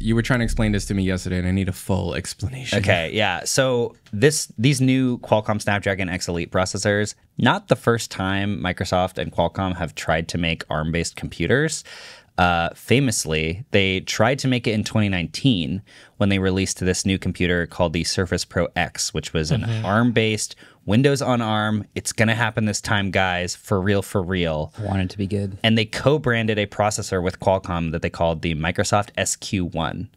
You were trying to explain this to me yesterday, and I need a full explanation. Okay, yeah. So this these new Qualcomm Snapdragon X Elite processors, not the first time Microsoft and Qualcomm have tried to make ARM-based computers. Uh, famously, they tried to make it in 2019 when they released this new computer called the Surface Pro X, which was an ARM-based Windows on ARM. It's gonna happen this time, guys, for real, for real. I want it to be good. and they co-branded a processor with Qualcomm that they called the Microsoft SQ1.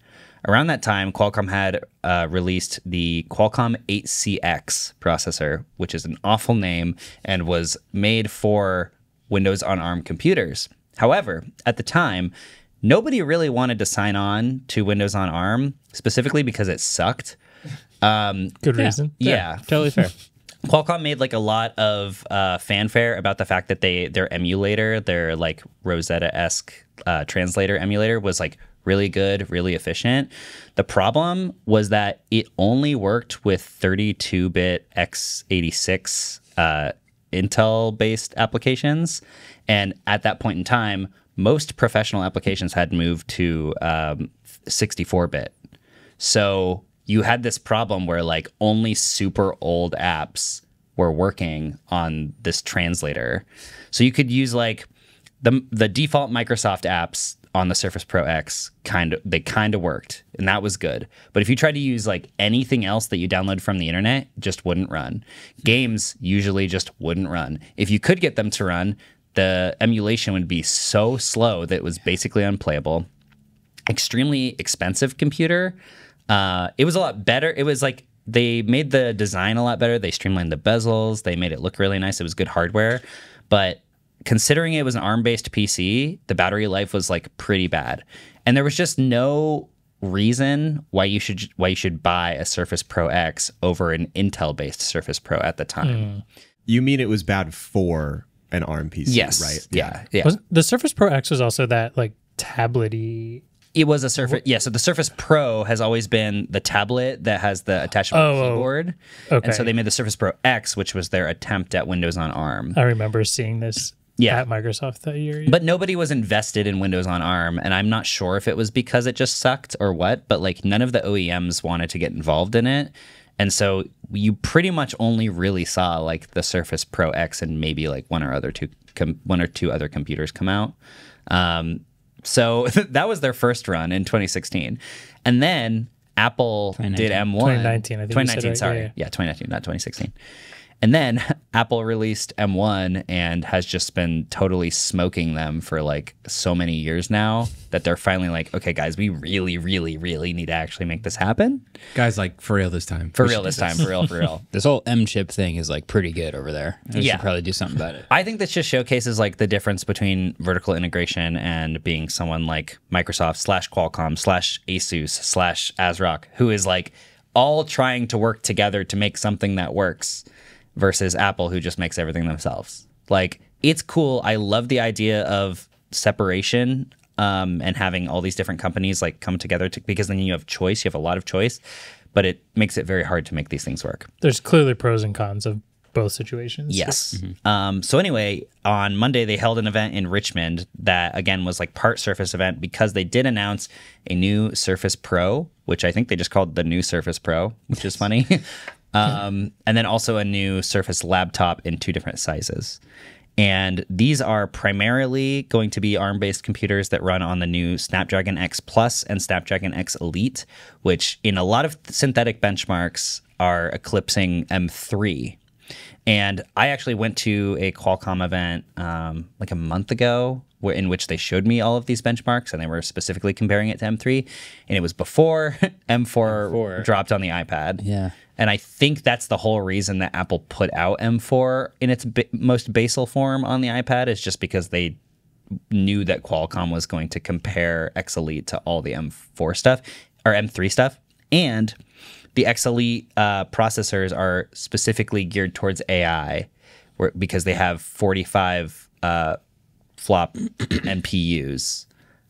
Around that time, Qualcomm had uh, released the Qualcomm 8CX processor, which is an awful name and was made for Windows on ARM computers. However, at the time, nobody really wanted to sign on to Windows on ARM, specifically because it sucked. Good reason. Yeah. Totally fair. Qualcomm made like a lot of uh, fanfare about the fact that they their emulator, their like Rosetta esque uh, translator emulator, was like really good, really efficient. The problem was that it only worked with 32 bit x86 uh, Intel based applications, and at that point in time, most professional applications had moved to 64 bit. So you had this problem where like only super old apps were working on this translator. So you could use like the the default Microsoft apps on the Surface Pro X kind of they kind of worked and that was good. But if you tried to use like anything else that you download from the internet, just wouldn't run. Games usually just wouldn't run. If you could get them to run, the emulation would be so slow that it was basically unplayable extremely expensive computer. Uh, it was a lot better. It was like they made the design a lot better. They streamlined the bezels. They made it look really nice. It was good hardware, but considering it was an ARM-based PC, the battery life was like pretty bad, and there was just no reason why you should why you should buy a Surface Pro X over an Intel-based Surface Pro at the time. Hmm. You mean it was bad for an ARM PC, Yes, right? Yeah, yeah. Was the Surface Pro X was also that like tablety. It was a Surface. Yeah, so the Surface Pro has always been the tablet that has the attachment Oh, oh. keyboard. Okay. And so they made the Surface Pro X, which was their attempt at Windows on ARM. I remember seeing this Yeah. at Microsoft that year. But nobody was invested in Windows on ARM, and I'm not sure if it was because it just sucked or what, but like none of the OEMs wanted to get involved in it. And so you pretty much only really saw like the Surface Pro X and maybe like one or other two com- one or two other computers come out. Um, so that was their first run in 2016. And then Apple did M1. 2019, I think 2019, sorry. Yeah, yeah. yeah, 2019, not 2016. And then Apple released M1 and has just been totally smoking them for like so many years now that they're finally like, okay, guys, we really, really, really need to actually make this happen. Guys, like for real this time. For We real this do time, for real, for real. This whole M chip thing is like pretty good over there. I Yeah. should probably do something about it. I think this just showcases like the difference between vertical integration and being someone like Microsoft slash Qualcomm slash Asus slash ASRock, who is like all trying to work together to make something that works versus Apple, who just makes everything themselves. Like it's cool. I love the idea of separation um, and having all these different companies like come together to, because then you have choice. You have a lot of choice, but it makes it very hard to make these things work. There's clearly pros and cons of both situations. Yes. Um, so anyway, on Monday they held an event in Richmond that again was like part Surface event because they did announce a new Surface Pro, which I think they just called the new Surface Pro, which is funny. um, and then also a new Surface laptop in two different sizes. And these are primarily going to be ARM based computers that run on the new Snapdragon X Plus and Snapdragon X Elite, which in a lot of synthetic benchmarks are eclipsing M3. And I actually went to a Qualcomm event um, like a month ago, where, in which they showed me all of these benchmarks, and they were specifically comparing it to M3. And it was before M4, dropped on the iPad. Yeah. And I think that's the whole reason that Apple put out M4 in its ba- most basal form on the iPad is just because they knew that Qualcomm was going to compare X Elite to all the M4 stuff or M3 stuff. And the X Elite uh, processors are specifically geared towards AI where, because they have 45 uh, flop NPUs,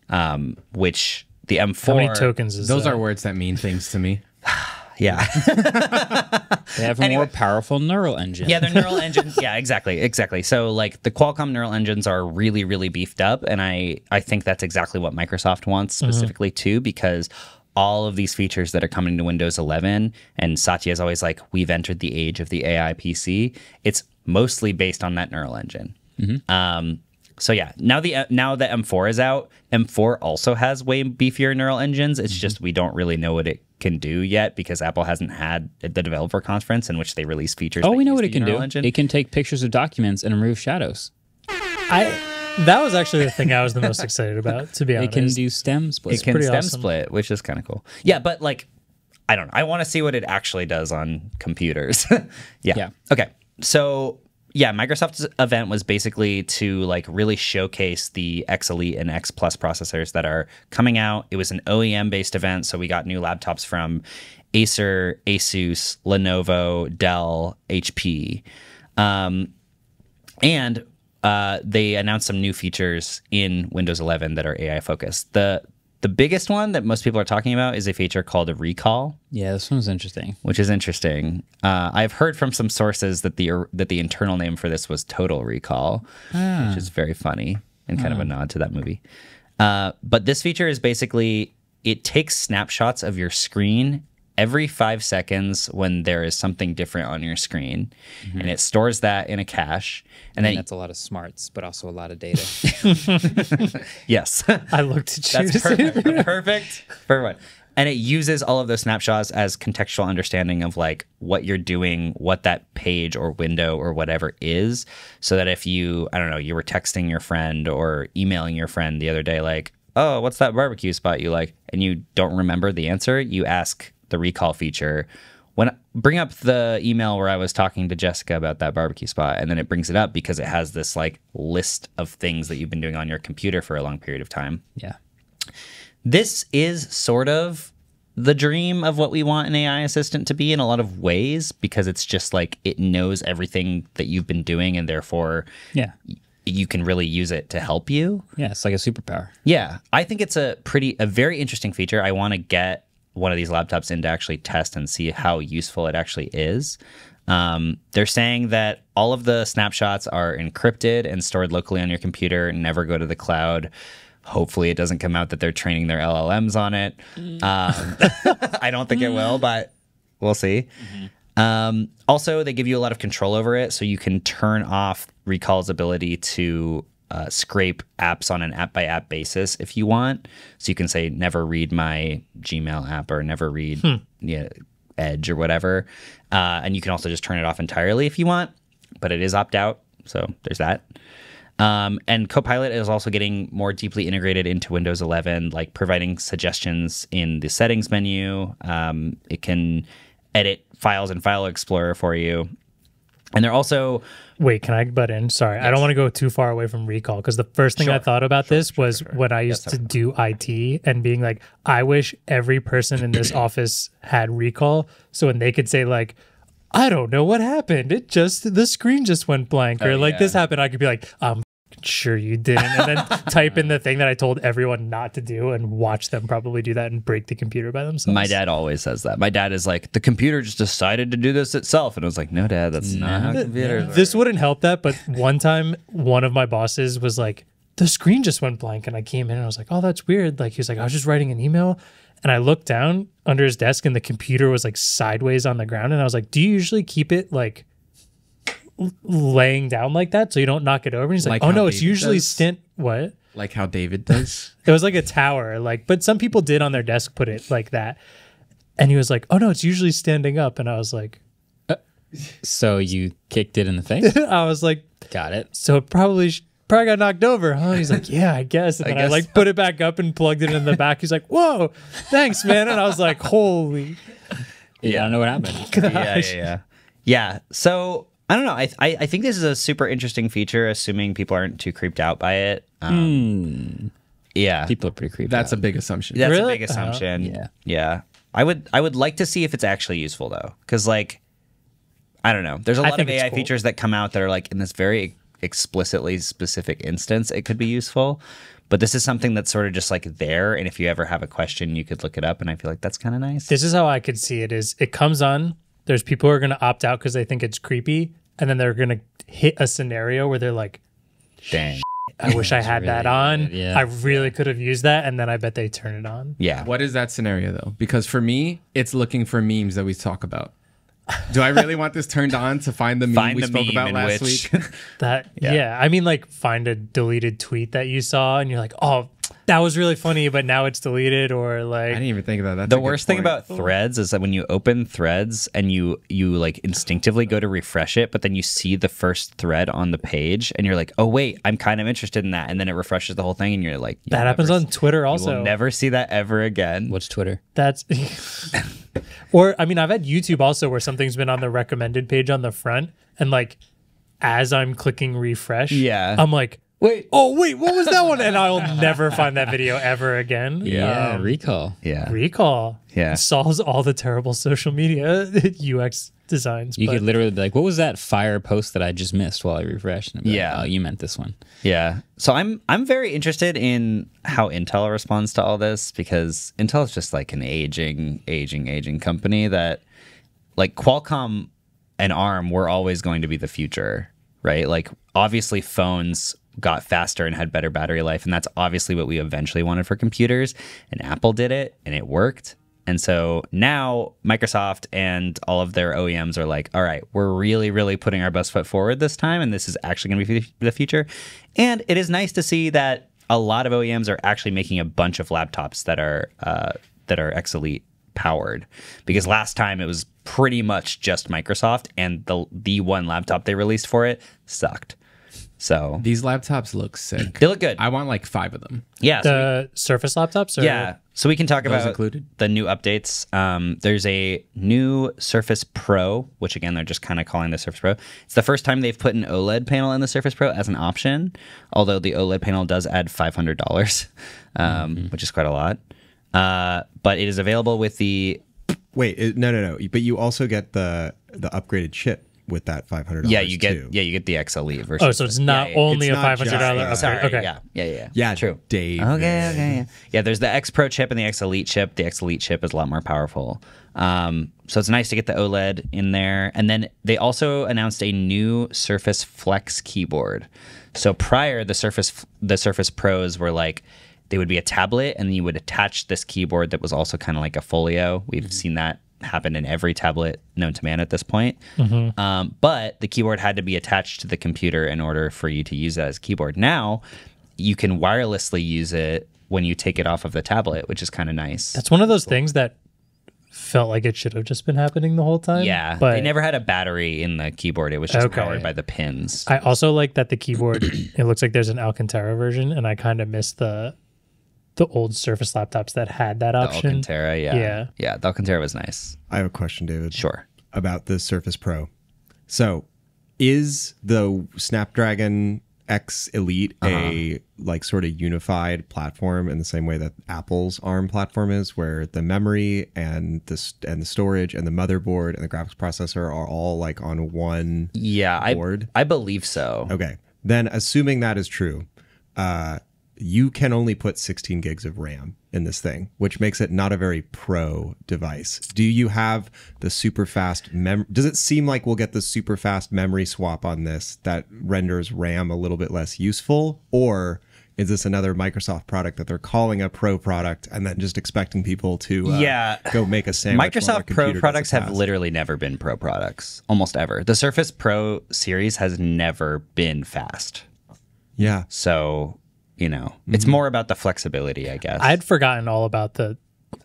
um, which the M4. How many tokens is Those that? are words that mean things to me. yeah. They have a Anyway. more powerful neural engine. Yeah, their neural engine. Yeah, exactly, exactly. So like the Qualcomm neural engines are really, really beefed up, and I I think that's exactly what Microsoft wants mm-hmm. specifically too, because all of these features that are coming to Windows 11, and Satya is always like, we've entered the age of the AI PC. It's mostly based on that neural engine. Mm-hmm. Um, so yeah, now the now that M4 is out, M4 also has way beefier neural engines. It's mm-hmm. just we don't really know what it can do yet because Apple hasn't had the developer conference in which they release features. Oh, we know what it can do. Engine. It can take pictures of documents and remove shadows. I that was actually the thing I was the most excited about. To be honest. It honest, can do stem splits. it can pretty stem awesome. split, which is kind of cool. Yeah, but like, I don't know. I want to see what it actually does on computers. yeah. Yeah. Okay. So yeah, Microsoft's event was basically to like really showcase the X Elite and X Plus processors that are coming out. It was an OEM based event, so we got new laptops from Acer, Asus, Lenovo, Dell, HP. Um, and uh, they announced some new features in Windows 11 that are AI focused. The the biggest one that most people are talking about is a feature called a recall, Yeah, this one's interesting. which is interesting. Uh, I've heard from some sources that the that the internal name for this was Total Recall, which is very funny and kind of a nod to that movie. Uh, but this feature is basically it takes snapshots of your screen every five seconds when there is something different on your screen, mm-hmm. and it stores that in a cache, and then That's a lot of smarts, but also a lot of data. yes. I looked at you. That's perfect. perfect. Perfect. And it uses all of those snapshots as contextual understanding of like what you're doing, what that page or window or whatever is. So that if you, I don't know, you were texting your friend or emailing your friend the other day, like, oh, what's that barbecue spot you like? And you don't remember the answer, you ask the recall feature. When bring up the email where I was talking to Jessica about that barbecue spot, and then it brings it up because it has this like list of things that you've been doing on your computer for a long period of time yeah. this is sort of the dream of what we want an AI assistant to be in a lot of ways because it's just like it knows everything that you've been doing and therefore Yeah. you can really use it to help you. Yeah, it's like a superpower. Yeah, I think it's a pretty a very interesting feature. I want to get one of these laptops in to actually test and see how useful it actually is. Um, they're saying that all of the snapshots are encrypted and stored locally on your computer, and never go to the cloud. Hopefully, it doesn't come out that they're training their LLMs on it. Um, I don't think it will, but we'll see. Um, also, they give you a lot of control over it, so you can turn off Recall's ability to uh, scrape apps on an app by app basis if you want. So you can say, never read my Gmail app or never read yeah, Edge or whatever. Uh, and you can also just turn it off entirely if you want, but it is opt out. So there's that. Um, and Copilot is also getting more deeply integrated into Windows 11, like providing suggestions in the settings menu. Um, it can edit files in File Explorer for you. And they're also Wait, can I butt in? Sorry, I don't want to go too far away from recall because the first thing I thought about this was when I used to do IT and being like, I wish every person in this office had recall, so when they could say like. I don't know what happened. It just the screen just went blank, or Oh, like yeah. this happened. I could be like, I'm f***ing sure you didn't, and then type in the thing that I told everyone not to do, and watch them probably do that and break the computer by themselves. My dad always says that. My dad is like, the computer just decided to do this itself. And I was like, no, dad, that's not how computers work. This wouldn't help that, but one time one of my bosses was like, the screen just went blank. And I came in and I was like, oh, that's weird. Like, he was like, I was just writing an email. And I looked down under his desk and the computer was like sideways on the ground. And I was like, do you usually keep it like l- laying down like that so you don't knock it over? And he's like, Like oh, how no, it's usually does? stint. What? like how David does. It was like a tower, like, but some people did on their desk put it like that. And he was like, oh, no, it's usually standing up. And I was like, uh, So you kicked it in the face? I was like, Got it. so it probably sh- probably got knocked over, huh? He's like, yeah, I guess. And then I, guess like put it back up and plugged it in the back. He's like, whoa, thanks, man. And I was like, holy. Yeah, I don't know what happened. yeah, yeah, yeah. Yeah. So I don't know. I, I I think this is a super interesting feature, assuming people aren't too creeped out by it. Um, Yeah, People are pretty creepy. That's a big assumption. that's Really? a big assumption. yeah. yeah. I would I would like to see if it's actually useful though, because like I don't know. There's a lot of AI cool. features that come out that are like in this very explicitly specific instance, it could be useful. But this is something that's sort of just like there, and if you ever have a question, you could look it up, and I feel like that's kind of nice. This is how I could see it is it comes on, there's people who are gonna opt out because they think it's creepy, and then they're gonna hit a scenario where they're like, Dang. I wish I had that on. good, yeah. I really could have used that, and then I bet they turn it on. Yeah. What is that scenario though? Because for me, it's looking for memes that we talk about. Do I really want this turned on to find the meme Find we the spoke meme about last which week? That yeah. I mean like find a deleted tweet that you saw and you're like, oh, that was really funny, but now it's deleted, or like I didn't even think of that. That's the worst thing point. about threads is that when you open threads and you you like instinctively go to refresh it but then you see the first thread on the page and you're like oh wait i'm kind of interested in that and then it refreshes the whole thing and you're like you'll that happens on Twitter You also. will never see that ever again. What's Twitter? That's or I mean I've had YouTube also where something's been on the recommended page on the front and like as I'm clicking refresh, Yeah. I'm like, wait, oh wait, what was that one? And I'll never find that video ever again. Yeah, Um, recall. Yeah. recall. Yeah. Solves all the terrible social media UX designs. You but could literally be like, "What was that fire post that I just missed while I refreshed?" And I'd like, Yeah. oh, you meant this one. Yeah. So I'm I'm very interested in how Intel responds to all this because Intel is just like an aging, aging, aging company that like Qualcomm and ARM were always going to be the future, right? Like obviously phones got faster and had better battery life and that's obviously what we eventually wanted for computers and Apple did it and it worked. And so now Microsoft and all of their OEMs are like, all right, we're really, really putting our best foot forward this time, and this is actually going to be the future. And it is nice to see that a lot of OEMs are actually making a bunch of laptops that are uh, that are X Elite powered, because last time it was pretty much just Microsoft, and the the one laptop they released for it sucked. So These laptops look sick. they look good. I want like five of them. yeah, so we- the Surface laptops. Or, yeah. So we can talk Those about included? the new updates. Um, there's a new Surface Pro, which again they're just kind of calling the Surface Pro. It's the first time they've put an OLED panel in the Surface Pro as an option. Although the OLED panel does add five hundred dollars, um, Mm-hmm. which is quite a lot. Uh, but it is available with the Wait, it, no, no, no. But you also get the the upgraded chip with that five hundred. yeah you get too. yeah you get the X Elite version. Oh, so it's not Yeah, yeah, only It's a five hundred dollar just- upgrade. Sorry, okay. yeah, yeah, yeah, Yeah, true. Dave. Okay, okay, yeah. Yeah, there's the X Pro chip and the X Elite chip. The X Elite chip is a lot more powerful. Um, so it's nice to get the OLED in there. And then they also announced a new Surface Flex keyboard. So prior, the Surface the Surface Pros were like they would be a tablet, and then you would attach this keyboard that was also kind of like a folio. We've seen that happen in every tablet known to man at this point. Um, but the keyboard had to be attached to the computer in order for you to use it as a keyboard. Now you can wirelessly use it when you take it off of the tablet, which is kind of nice. That's one of those things that felt like it should have just been happening the whole time. yeah, but they never had a battery in the keyboard. It was just Okay. powered by the pins. I also like that the keyboard. it looks like there's an Alcantara version, and I kind of miss the the old Surface laptops that had that The option. Alcantara, yeah, Yeah. yeah. The Alcantara was nice. I have a question, David. Sure. About the Surface Pro. So, is the Snapdragon X Elite a like sort of unified platform in the same way that Apple's ARM platform is, where the memory and the st- and the storage and the motherboard and the graphics processor are all like on one Yeah, I Board? I believe so. Okay. Then, assuming that is true, uh, you can only put 16 gigs of RAM in this thing, which makes it not a very pro device. Do you have the super fast mem? Does it seem like we'll get the super fast memory swap on this that renders RAM a little bit less useful, or is this another Microsoft product that they're calling a pro product and then just expecting people to uh, Yeah. go make a sandwich? Microsoft Pro products have literally never been pro products, almost ever. The Surface Pro series has never been fast. yeah. So, you know, Mm-hmm. it's more about the flexibility, I guess. I'd forgotten all about the.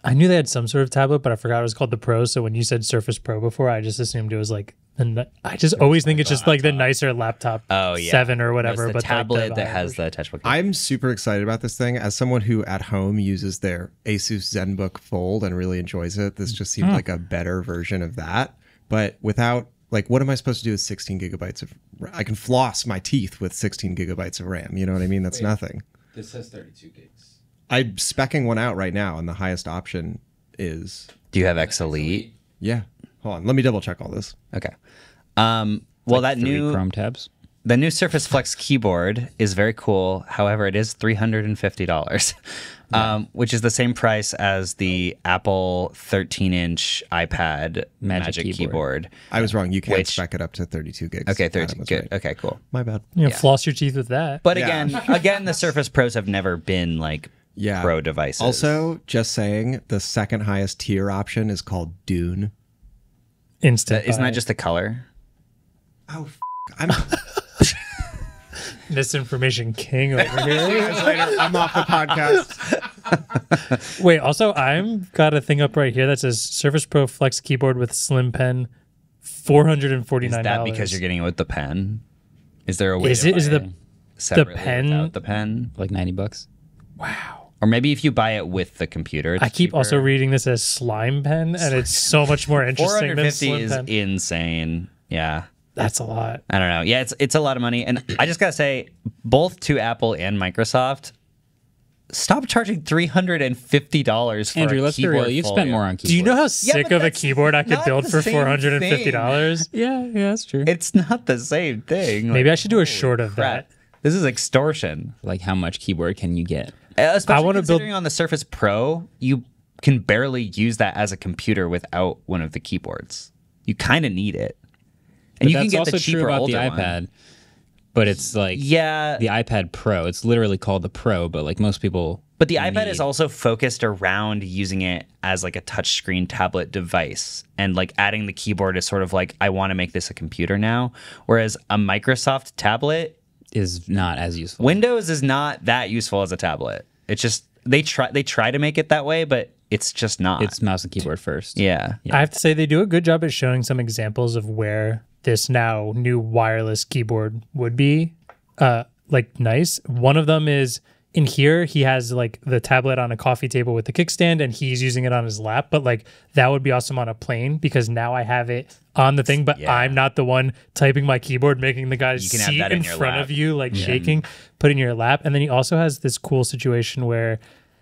I knew they had some sort of tablet, but I forgot it was called the Pro. So when you said Surface Pro before, I just assumed it was like. The, I just always think it's just like the nicer laptop, oh, yeah. seven or It's whatever. the but like, the tablet that has version. the touchable. I'm super excited about this thing. As someone who at home uses their Asus ZenBook Fold and really enjoys it, this just seems like a better version of that. But without, like, what am I supposed to do with 16 gigabytes of? I can floss my teeth with 16 gigabytes of RAM. You know what I mean? That's nothing. This has 32 gigs. I'm specking one out right now, and the highest option is Do you have X Elite? yeah. Hold on, let me double check all this. Okay. Um, well, that Three new Chrome tabs. The new Surface Flex keyboard is very cool. However, it is three hundred and fifty dollars, um, which is the same price as the Apple 13-inch iPad Magic, Magic keyboard. keyboard. I was wrong. You can't Which- spec it up to 32 gigs. Okay, thirty-two. Good. right. Okay, cool. My bad. You know, floss your teeth with that. But Yeah. again, again, the Surface Pros have never been like Yeah. pro devices. Also, just saying, the second highest tier option is called Dune. Instant. isn't that just the color? Oh, f- I'm. Misinformation king over here? later. I'm off the podcast. Wait, also I'm got a thing up right here that says Surface Pro Flex keyboard with slim pen, four hundred and forty Is that because you're getting it with the pen? Is there a way Is to it? Is buy the separately pen- the pen? Like 90 bucks. Wow. Or maybe if you buy it with the computer. it's I keep also reading this as slime pen, and it's so much more interesting than 450 slim is pen. insane. Yeah. That's a lot. I don't know. Yeah, it's it's a lot of money, and I just gotta say, both to Apple and Microsoft, stop charging three hundred and fifty dollars for Andrew, a let's be keyboard real. You've folio. spent more on keyboards. Do you know how sick but of a that's keyboard I could not build the for same four hundred and fifty dollars? Yeah, yeah, that's true. It's not the same thing. Maybe I should do a short of crap. that. This is extortion. like, how much keyboard can you get? Uh, Especially wanna build- considering on the Surface Pro, you can barely use that as a computer without one of the keyboards. You kind of need it, and you that's can get also the cheaper true about older the one. iPad. But it's like Yeah, the iPad Pro. It's literally called the Pro, but like most people. But the iPad is also focused around using it as like a touchscreen tablet device. And like adding the keyboard is sort of like, I want to make this a computer now. Whereas a Microsoft tablet, is not as useful. Windows is not that useful as a tablet. It's just they try they try to make it that way, but it's just not. it's mouse and keyboard first. yeah. I have to say they do a good job at showing some examples of where this now new wireless keyboard would be uh like nice. One of them is in here he has like the tablet on a coffee table with the kickstand and he's using it on his lap, but like that would be awesome on a plane because now I have it on the thing, but Yeah. I'm not the one typing my keyboard, making the guy's You can have seat that in, in front lap. of you, like shaking, put in your lap. And then he also has this cool situation where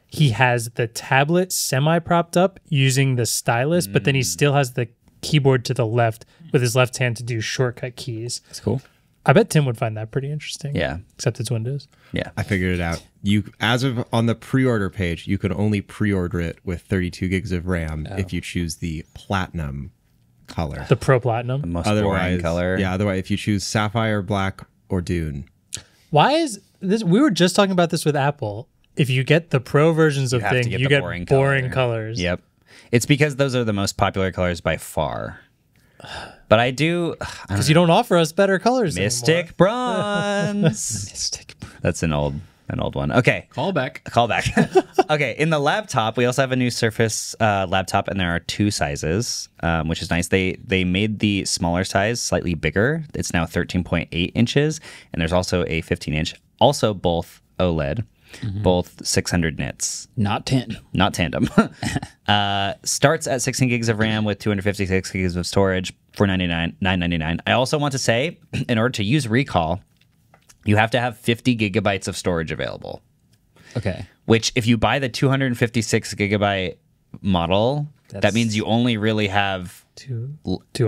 he has the tablet semi propped up using the stylus, but then Mm. he still has the keyboard to the left with his left hand to do shortcut keys. That's cool. I bet Tim would find that pretty interesting. Yeah. Except it's Windows. Yeah. I figured it out. You, as of on the pre-order page, you can only pre-order it with 32 gigs of RAM oh. if you choose the platinum color. The Pro Platinum. Most boring Otherwise, color. yeah. Otherwise, if you choose sapphire, black, or Dune, Why is this? We were just talking about this with Apple. If you get the Pro versions of have to thing, you get boring boring, color. colors. Yep. It's because those are the most popular colors by far. But I do Because you don't offer us better colors. anymore. Mystic Bronze. Mystic. That's an old an old one. Okay. Call back. Call back. okay, in the laptop, we also have a new Surface uh, laptop, and there are two sizes, um, which is nice. They they made the smaller size slightly bigger. It's now 13.8 inches, and there's also a 15 inch, also both OLED, both 600 nits Not 10. not tandem. uh, starts at 16 gigs of RAM with 256 gigs of storage for 99 999. I also want to say, in order to use Recall, you have to have 50 gigabytes of storage available. Okay. Which, if you buy the 256 gigabyte model, that means you only really have Two,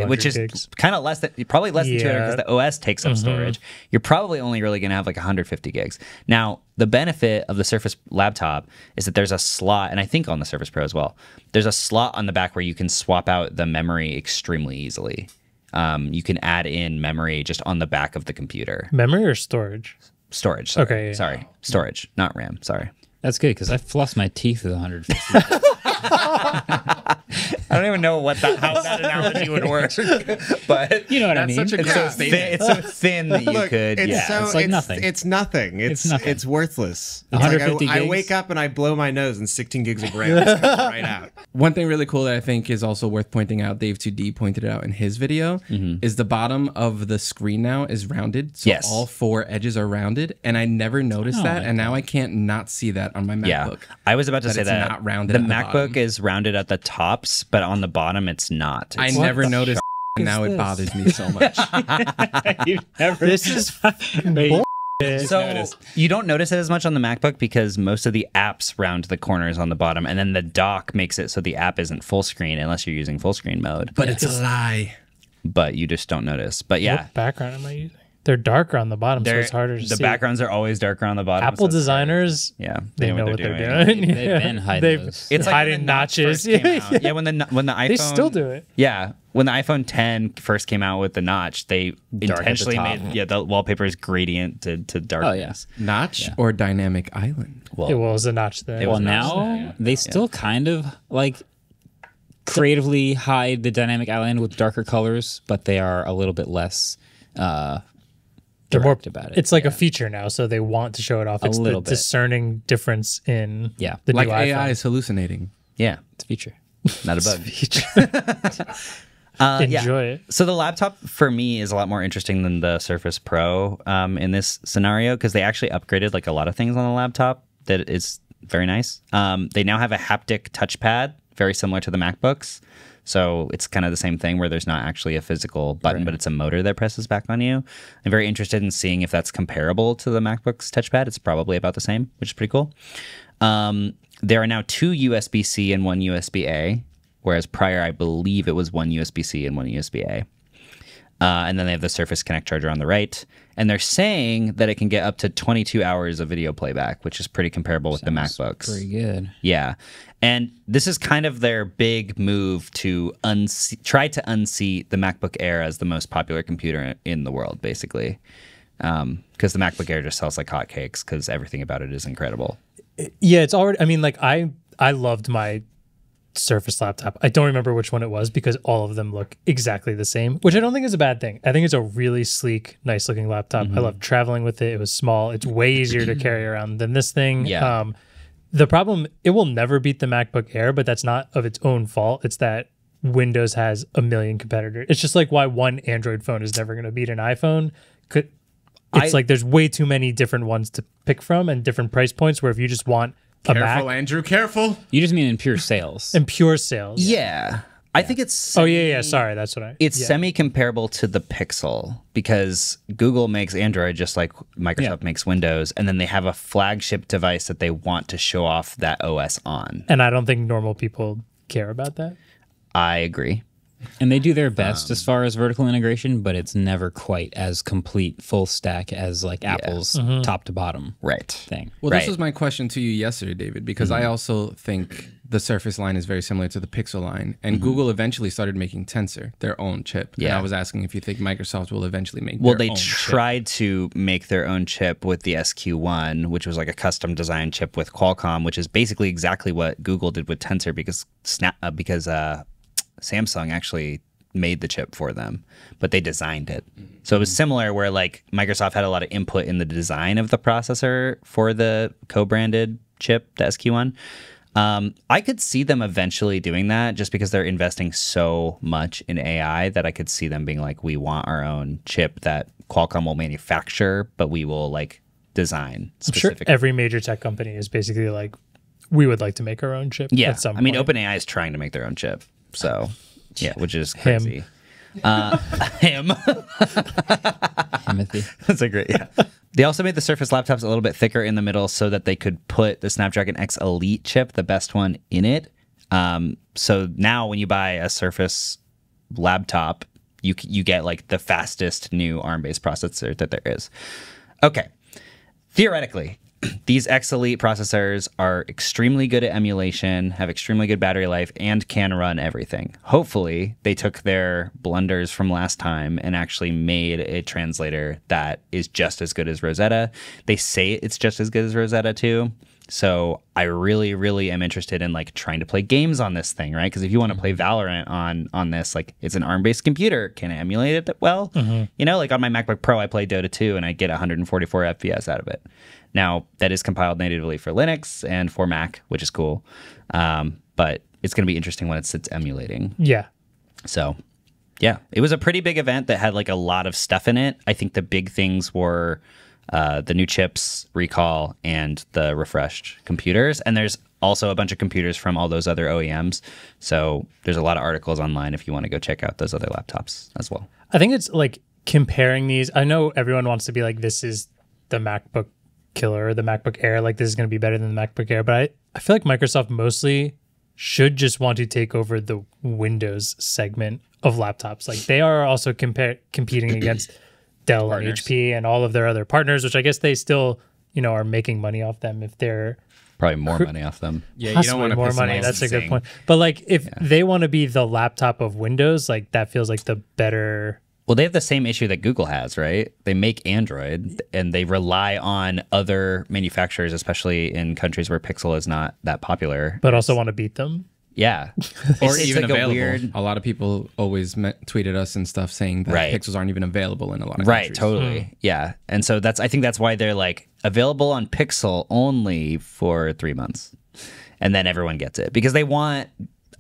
which is gigs. kind of less than probably less than 200 because the OS takes Mm-hmm. up storage. You're probably only really going to have like 150 gigs. Now, the benefit of the Surface laptop is that there's a slot, and I think on the Surface Pro as well, there's a slot on the back where you can swap out the memory extremely easily. Um, you can add in memory just on the back of the computer. memory or storage? Storage. Sorry. Okay, yeah. Sorry. Storage, not RAM. Sorry. That's good because I floss my teeth with 150. I don't even know what that, how that analogy would work, but you know what I mean? such a it's so thin. It's so thin that you Look, could. it's yeah. so it's like nothing. It's nothing. It's It's nothing. It's worthless. It's like I, 150 I wake up and I blow my nose and 16 gigs of RAM is right out. One thing really cool that I think is also worth pointing out, Dave 2D pointed it out in his video, mm-hmm. is the bottom of the screen now is rounded. So Yes. all four edges are rounded. And I never noticed Oh, that. I And now I can't not see that on my MacBook. Yeah, I was about to that say it's that not rounded the at the MacBook bottom. is rounded at the tops, but on the bottom it's not. I never noticed. And is now it bothers me so much. This is bull- so you don't notice it as much on the MacBook because most of the apps round the corners on the bottom, and then the dock makes it so the app isn't full screen unless you're using full screen mode. but it's a lie. But you just don't notice. But yeah, What background am I using? They're darker on the bottom, so They're- it's harder to the see. The backgrounds are always darker on the bottom. Apple it's harder. designers, Yeah, they, know, what they're, doing. They've been hiding They've- those. It's like hiding notches. first came out. Yeah, when the when the iPhone They still do it. Yeah, when the iPhone 10 first came out with the notch, they Dark at the intentionally made yeah the wallpaper is gradient to to Oh yeah. darkness. Notch or dynamic island? Well, It was a notch there. It Well, was now they still kind of like creatively hide the dynamic island with darker colors, but they are a little bit less uh, They're more about it. It's like a feature now, so they want to show it off. It's little the bit. discerning difference in Yeah. the Like new AI iPhone. is hallucinating. yeah, It's a feature. not a bug. Uh, yeah. Enjoy it. So the laptop for me is a lot more interesting than the Surface Pro um, in this scenario because they actually upgraded like a lot of things on the laptop that is very nice. Um, they now have a haptic touchpad, very similar to the MacBooks. So it's kind of the same thing where there's not actually a physical button, but it's a motor that presses back on you. I'm very interested in seeing if that's comparable to the MacBook's touchpad. It's probably about the same, which is pretty cool. Um, there are now two USB C and one USB A, whereas prior I believe it was one USB C and one USB A. Uh, and then they have the Surface Connect charger on the right. And they're saying that it can get up to 22 hours of video playback, which is pretty comparable with the MacBooks. Pretty good. Yeah. And this is kind of their big move to unse- try to unseat the MacBook Air as the most popular computer in the world, basically. Because the MacBook Air just sells like hotcakes because everything about it is incredible. Yeah, it's already. I mean, like I I loved my Surface laptop. I don't remember which one it was because all of them look exactly the same, which I don't think is a bad thing. I think it's a really sleek, nice looking laptop. Mm-hmm. I love traveling with it. It was small. It's way easier to carry around than this thing. Yeah. Um, the problem, it will never beat the MacBook Air, but that's not of its own fault. It's that Windows has a million competitors. It's just like why one Android phone is never going to beat an iPhone. Could it's I- like there's way too many different ones to pick from and different price points. Where if you just want a Mac Andrew. Careful. You just mean in pure sales. In pure sales. Yeah. I think it's Oh yeah, yeah. Sorry, that's what I. it's yeah. semi comparable to the Pixel because Google makes Android just like Microsoft Yeah. makes Windows, and then they have a flagship device that they want to show off that OS on. and I don't think normal people care about that. I agree. And they do their best um, as far as vertical integration, but it's never quite as complete full stack as like Apple's mm-hmm. top to bottom Right. thing. Well, Right. this was my question to you yesterday, David, because mm-hmm. I also think the Surface line is very similar to the Pixel line, and Google eventually started making Tensor their own chip. And Yeah. I was asking if you think Microsoft will eventually make. Well, they chip. tried to make their own chip with the SQ1, which was like a custom design chip with Qualcomm, which is basically exactly what Google did with Tensor because Snap uh, because uh, Samsung actually made the chip for them, but they designed it. So it was similar where like Microsoft had a lot of input in the design of the processor for the co-branded chip, the SQ1. Um, I could see them eventually doing that just because they're investing so much in AI that I could see them being like, we want our own chip that Qualcomm will manufacture, but we will like design I'm sure every major tech company is basically like, we would like to make our own chip. yeah, at some I mean, point. OpenAI is trying to make their own chip, so yeah, which is Him. Uh, him. Timothy. That's a great. Yeah. They also made the Surface laptops a little bit thicker in the middle so that they could put the Snapdragon X Elite chip, the best one, in it. Um, so now when you buy a Surface laptop, you you get like the fastest new ARM-based processor that there is. Okay. Theoretically, these X Elite processors are extremely good at emulation, have extremely good battery life, and can run everything. Hopefully, they took their blunders from last time and actually made a translator that is just as good as Rosetta. They say it's just as good as Rosetta too. So I really, really am interested in like trying to play games on this thing, right? Because if you want to play Valorant on on this, like it's an ARM-based computer, can it emulate it well? Mm-hmm. You know, like on my MacBook Pro, I play Dota 2 and I get 144 FPS out of it. Now that is compiled natively for Linux and for Mac, which is cool. Um, but it's going to be interesting when it sits emulating. yeah. So, yeah, it was a pretty big event that had like a lot of stuff in it. I think the big things were uh, the new chips, recall, and the refreshed computers. And there's also a bunch of computers from all those other OEMs. So there's a lot of articles online if you want to go check out those other laptops as well. I think it's like comparing these. I know everyone wants to be like, this is the MacBook killer, the MacBook Air. Like this is going to be better than the MacBook Air. But I, I feel like Microsoft mostly should just want to take over the Windows segment of laptops. Like they are also compare competing against Dell Partners. and HP and all of their other partners, which I guess they still, you know, are making money off them if they're Probably more money off them. Yeah, possibly you don't want to more money. That's a good point. But like, if they want to be the laptop of Windows, like that feels like the better. Well, they have the same issue that Google has, right? They make Android and they rely on other manufacturers, especially in countries where Pixel is not that popular. But also want to beat them. Yeah. or It's- it's even like a available. weird- A lot of people always me- tweeted us and stuff saying that Right. pixels aren't even available in a lot of Right, countries. totally. Hmm. Yeah. And so that's I think that's why they're like available on Pixel only for 3 months. And then everyone gets it because they want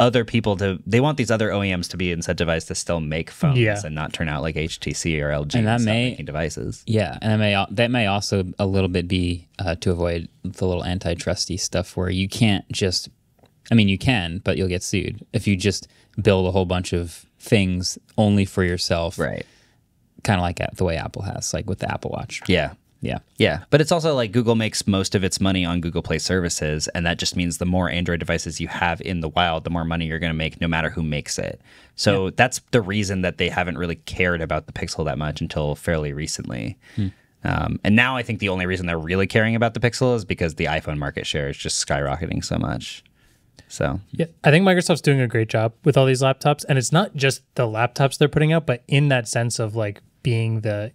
other people to they want these other OEMs to be incentivized to still make phones Yeah. and not turn out like HTC or LG And that may- making devices. Yeah, and that may al- that may also a little bit be uh, to avoid the little antitrusty stuff where you can't just. I mean, you can, but you'll get sued if you just build a whole bunch of things only for yourself. Right. Kind of like the way Apple has, like with the Apple Watch. Yeah. Yeah. Yeah, but it's also like Google makes most of its money on Google Play services, and that just means the more Android devices you have in the wild, the more money you're going to make, no matter who makes it. So that's the reason that they haven't really cared about the Pixel that much until fairly recently. Um, and now I think the only reason they're really caring about the Pixel is because the iPhone market share is just skyrocketing so much. So Yeah, I think Microsoft's doing a great job with all these laptops, and it's not just the laptops they're putting out, but in that sense of like being the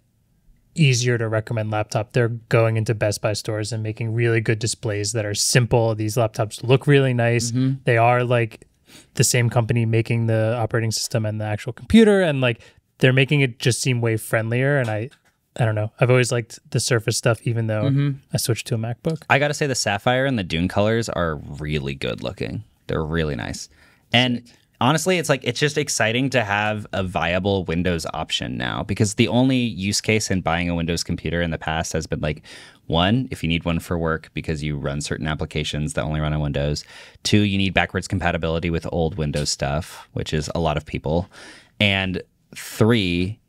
easier to recommend laptop, they're going into Best Buy stores and making really good displays that are simple. These laptops look really nice. Mm-hmm. They are like the same company making the operating system and the actual computer, and like they're making it just seem way friendlier. And I, I don't know. I've always liked the Surface stuff, even though mm-hmm. I switched to a MacBook. I got to say the sapphire and the dune colors are really good looking. They're really nice. And honestly, it's like it's just exciting to have a viable Windows option now because the only use case in buying a Windows computer in the past has been like one, if you need one for work because you run certain applications that only run on Windows. Two, you need backwards compatibility with old Windows stuff, which is a lot of people. And three,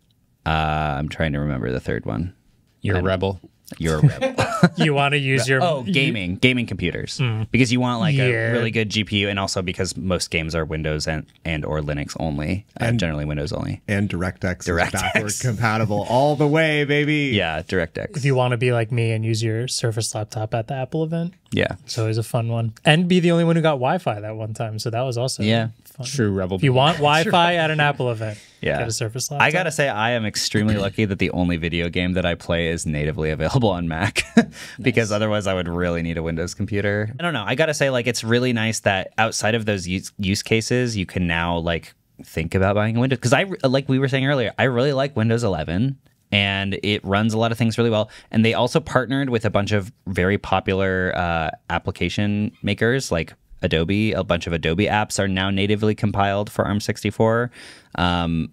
uh, I'm trying to remember the third one. You're a rebel. You're a rebel. you want to use your Oh, gaming, gaming computers, mm. because you want like Yeah. a really good GPU, and also because most games are Windows and and or Linux only, uh, and generally Windows only. And DirectX, DirectX. is backward compatible all the way, baby. Yeah, DirectX. if you want to be like me and use your Surface laptop at the Apple event. yeah, It's always a fun one. And be the only one who got Wi Fi that one time. So that was also Yeah. fun. True rebel. If you want Wi Fi at an Apple event, Yeah. get a Surface laptop. I gotta say, I am extremely lucky that the only video game that I play is natively available on Mac, because otherwise I would really need a Windows computer. I don't know. I gotta say, like, it's really nice that outside of those use, use cases, you can now like think about buying a Windows. Because I, like we were saying earlier, I really like Windows 11. And it runs a lot of things really well. And they also partnered with a bunch of very popular uh, application makers like Adobe. A bunch of Adobe apps are now natively compiled for ARM64. Um,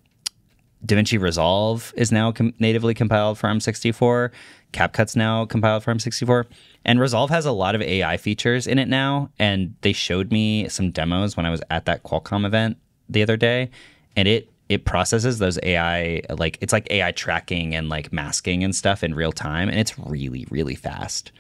DaVinci Resolve is now com- natively compiled for ARM64. CapCut's now compiled for ARM64. And Resolve has a lot of AI features in it now. And they showed me some demos when I was at that Qualcomm event the other day. And it it processes those AI like it's like AI tracking and like masking and stuff in real time, and it's really really fast.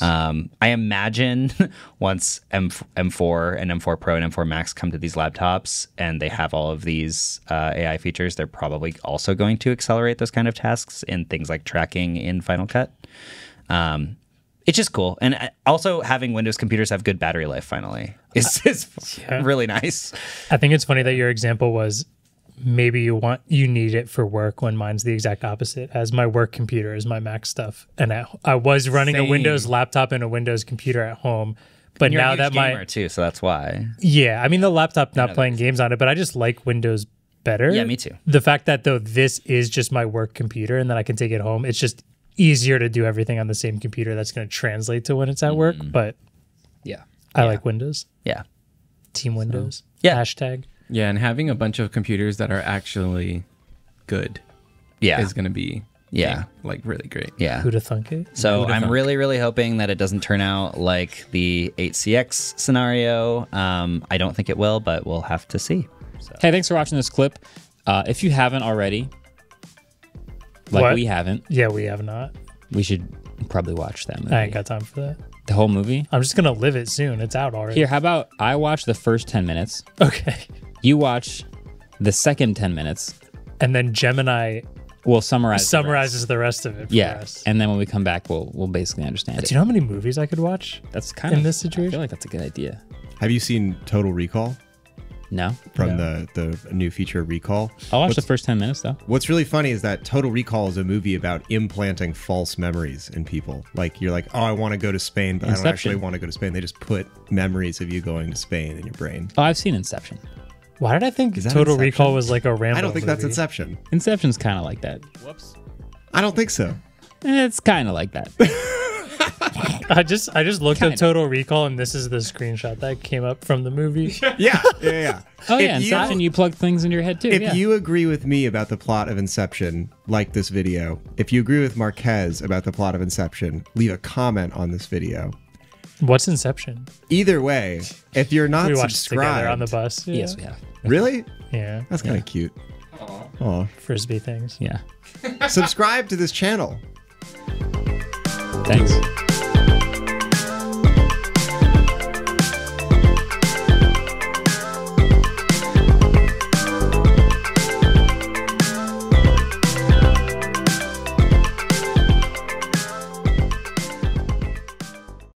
Um, I imagine once M- M4 and M4 Pro and M4 Max come to these laptops and they have all of these uh, AI features, they're probably also going to accelerate those kind of tasks in things like tracking in Final Cut. Um, it's just cool, and uh, also having Windows computers have good battery life finally is, is really nice. I think it's funny that your example was maybe you want you need it for work when mine's the exact opposite as my work computer is my Mac stuff and I, I was running a Windows laptop and a Windows computer at home but now that my too, so that's why. yeah I mean the laptop not playing games on it but I just like Windows better Yeah, me too. the fact that though this is just my work computer and that I can take it home it's just easier to do everything on the same computer that's going to translate to when it's at work Mm-hmm. but yeah. I like Windows Yeah. Team Windows Yeah. hashtag Yeah, and having a bunch of computers that are actually good Yeah. is going to be Yeah. like really great. yeah. who'da thunk it So Who'da I'm thunk? really, really hoping that it doesn't turn out like the 8CX scenario. Um, I don't think it will, but we'll have to see. Hey, thanks for watching this clip. Uh, if you haven't already, like What? we haven't, yeah we have not we should probably watch that movie. I ain't got time for that. the whole movie. I'm just gonna live it soon. It's out already. Here, how about I watch the first 10 minutes, Okay. You watch the second 10 minutes, And then Gemini We'll summarize. the rest. summarizes the rest of it. For Yeah, us. and then when we come back, we'll we'll basically understand do you know how many movies I could watch? That's kind in of this situation. I feel like that's a good idea. Have you seen Total Recall No, from the the new feature Recall? I'll watch What's- the first ten minutes though. What's really funny is that Total Recall is a movie about implanting false memories in people. Like you're like, oh, I want to go to Spain, but I don't actually want to go to Spain. They just put memories of you going to Spain in your brain. Oh, I've seen Inception. Why did I think Total Inception? Recall was like a Rambo? I don't think that's? Inception. Inception's kind of like that. Whoops. I don't think so. It's kind of like that. I just I just looked Kinda. up Total Recall and this is the screenshot that came up from the movie. Yeah, yeah, yeah. Oh If yeah, you- Inception. You, plug things in your head too. If yeah. you agree with me about the plot of Inception, like this video. If you agree with Marques about the plot of Inception, leave a comment on this video. What's Inception? Either way, if you're not we watched it together subscribed, on the bus. Yeah. yes, we have. really, Yeah. that's kind of cute. Aw. Frisbee things. Yeah. subscribe to this channel. Thanks.